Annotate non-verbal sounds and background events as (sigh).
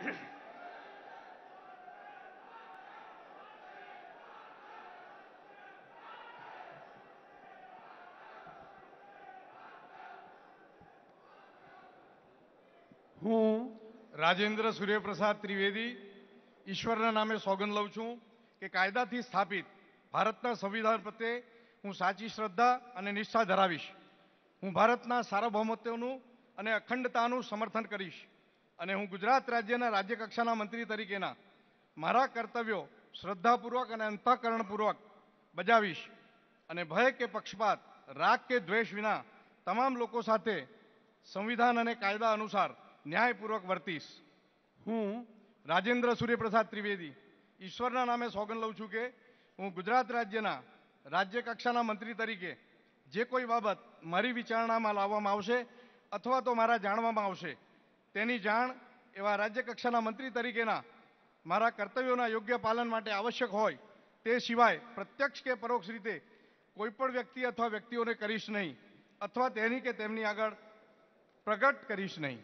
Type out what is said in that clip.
(coughs) હું રાજેન્દ્ર સૂર્યપ્રસાદ ત્રિવેદી ઈશ્વરના નામે સોગંદ લઉં છું કે કાયદાથી સ્થાપિત ભારતના સંવિધાન પ્રત્યે હું સાચી શ્રદ્ધા અને નિષ્ઠા ધરાવીશ. હું ભારતના સાર્વભૌમત્વનું અને અખંડતાનું સમર્થન કરીશ. અને હું ગુજરાત રાજ્યના રાજ્યકક્ષાના મંત્રી તરીકેના મારા કર્તવ્યો શ્રદ્ધાપૂર્વક અને અંતઃકરણપૂર્વક બજાવીશ અને ભય કે પક્ષપાત, રાગ કે દ્વેષ વિના તમામ લોકો સાથે સંવિધાન અને કાયદા અનુસાર ન્યાયપૂર્વક વર્તીશ. હું રાજેન્દ્ર સૂર્યપ્રસાદ ત્રિવેદી. ઈશ્વરના નામે સોગન લઉં છું કે હું ગુજરાત રાજ્યના રાજ્યકક્ષાના મંત્રી તરીકે જે કોઈ બાબત મારી વિચારણામાં લાવવામાં આવશે અથવા તો મારા જાણવામાં આવશે તેની જાણ એવા રાજ્ય કક્ષાના મંત્રી તરીકેના મારા કર્તવ્યોના યોગ્ય પાલન માટે આવશ્યક હોય તે સિવાય પ્રત્યક્ષ કે પરોક્ષ રીતે કોઈપણ વ્યક્તિ અથવા વ્યક્તિઓને કરીશ નહીં અથવા તેની કે તેમની આગળ પ્રગટ કરીશ નહીં.